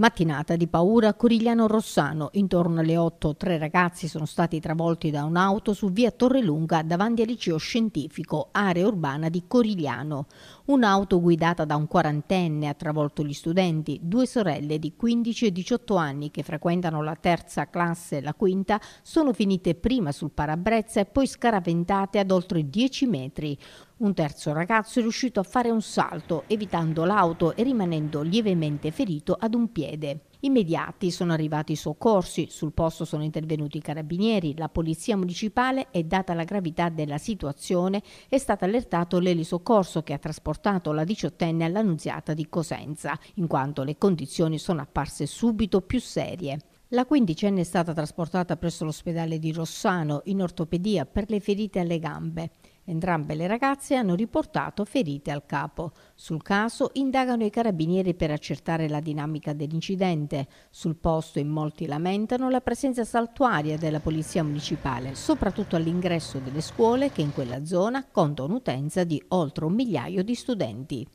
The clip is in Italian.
Mattinata di paura a Corigliano Rossano. Intorno alle 8 tre ragazzi sono stati travolti da un'auto su via Torrelunga davanti al liceo scientifico, area urbana di Corigliano. Un'auto guidata da un quarantenne ha travolto gli studenti, due sorelle di 15 e 18 anni che frequentano la terza classe e la quinta sono finite prima sul parabrezza e poi scaraventate ad oltre 10 metri. Un terzo ragazzo è riuscito a fare un salto, evitando l'auto e rimanendo lievemente ferito ad un piede. Immediati sono arrivati i soccorsi, sul posto sono intervenuti i carabinieri, la polizia municipale e data la gravità della situazione è stato allertato l'elisoccorso che ha trasportato la diciottenne all'annunziata di Cosenza, in quanto le condizioni sono apparse subito più serie. La quindicenne è stata trasportata presso l'ospedale di Rossano in ortopedia per le ferite alle gambe. Entrambe le ragazze hanno riportato ferite al capo. Sul caso indagano i carabinieri per accertare la dinamica dell'incidente. Sul posto in molti lamentano la presenza saltuaria della polizia municipale, soprattutto all'ingresso delle scuole che in quella zona conta un'utenza di oltre un migliaio di studenti.